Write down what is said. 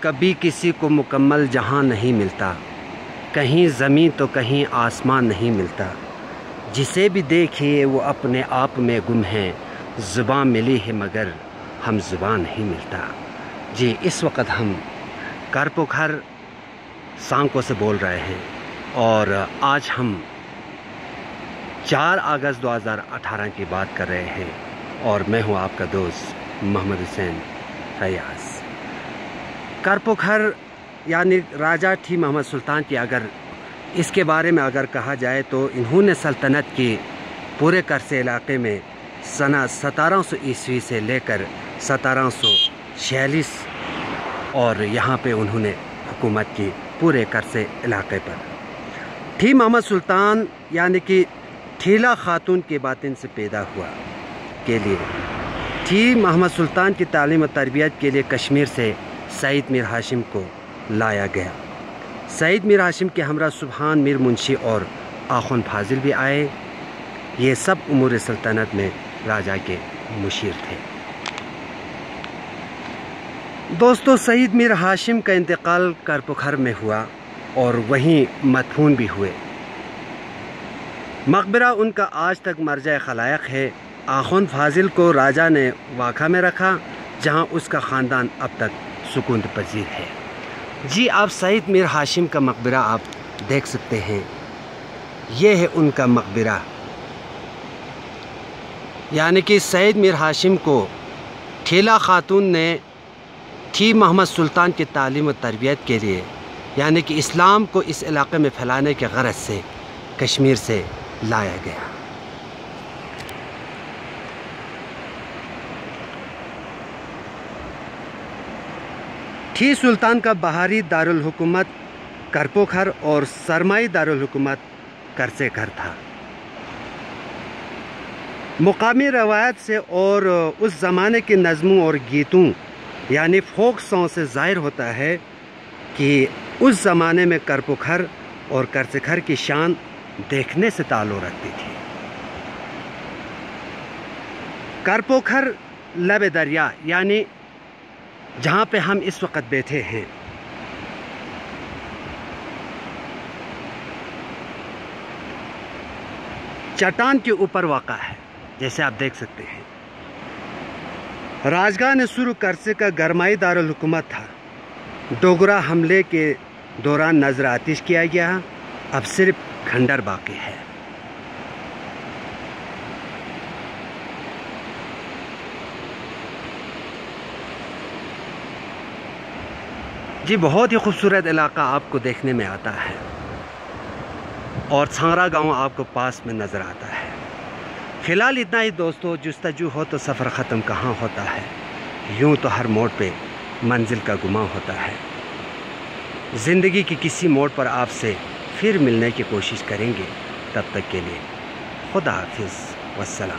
کبھی کسی کو مکمل جہاں نہیں ملتا۔ کہیں زمین تو کہیں آسمان نہیں ملتا۔ جسے بھی دیکھیے وہ اپنے آپ میں گم ہیں زبان ملی ہے مگر ہم زبان نہیں ملتا۔ جی اس وقت ہم کرپوکھر سانکو سے بول رہے ہیں۔ اور آج ہم چار اگست دو ہزار اٹھارہ کی بات کر رہے ہیں۔ اور میں ہوں آپ کا دوست محمد حسین ریاض کرپوکھر یعنی راجہ تھی محمد سلطان کی۔ اگر اس کے بارے میں اگر کہا جائے تو انہوں نے سلطنت کی پورے کرسے علاقے میں سنہ ستارہ سو عیسوی سے لے کر ستارہ سو چھیالیس اور یہاں پہ انہوں نے حکومت کی پورے کرسے علاقے پر۔ تھی محمد سلطان یعنی کہ ٹھیلا خاتون کے باطن سے پیدا ہوا کے لیے۔ تھی محمد سلطان کی تعلیم و تربیت کے لیے کشمیر سے سعید میر ہاشم کو لایا گیا۔ سعید میر ہاشم کے ہمراہ سبحان میر منشی اور آخون فاضل بھی آئے۔ یہ سب امور سلطنت میں راجہ کے مشیر تھے۔ دوستو، سعید میر ہاشم کا انتقال کرپکھر میں ہوا اور وہیں مدفون بھی ہوئے۔ مقبرہ ان کا آج تک مرجع خلائق ہے۔ آخون فاضل کو راجہ نے واقعہ میں رکھا، جہاں اس کا خاندان اب تک سکون پذیر ہے۔ جی آپ سعید میر ہاشم کا مقبرہ آپ دیکھ سکتے ہیں۔ یہ ہے ان کا مقبرہ۔ یعنی کہ سعید میر ہاشم کو ٹھیلا خاتون نے تھی محمد سلطان کی تعلیم و تربیت کے لیے یعنی کہ اسلام کو اس علاقے میں پھیلانے کے غرض سے کشمیر سے لایا گیا۔ تھی سلطان کا بہاری دارالحکومت کرپوکھر اور سرمائی دارالحکومت کرسے گھر تھا۔ مقامی روایت سے اور اس زمانے کے نظموں اور گیتوں یعنی فوک سانگ سے ظاہر ہوتا ہے کہ اس زمانے میں کرپوکھر اور کرسکھر کی شان دیکھنے سے تعلق رکھتی تھی۔ کرپوکھر لب دریا یعنی جہاں پہ ہم اس وقت بیٹھے ہیں۔ چٹان کے اوپر واقع ہے، جیسے آپ دیکھ سکتے ہیں۔ راجگاہ نسر کرسے کا گرمائی دارالحکومت تھا۔ ڈوگرا حملے کے دوران نظر آتش کیا گیا۔ اب صرف کھنڈر باقی ہے۔ جی بہت ہی خوبصورت علاقہ آپ کو دیکھنے میں آتا ہے۔ اور چھانگرا گاؤں آپ کو پاس میں نظر آتا ہے۔ فی الحال اتنا ہی دوستو، جستجو ہو تو سفر ختم کہاں ہوتا ہے؟ یوں تو ہر موڑ پہ منزل کا گما ہوتا ہے۔ زندگی کی کسی موڑ پر آپ سے پھر ملنے کی کوشش کریں گے۔ تب تک کے لیے خدا حافظ۔ والسلام۔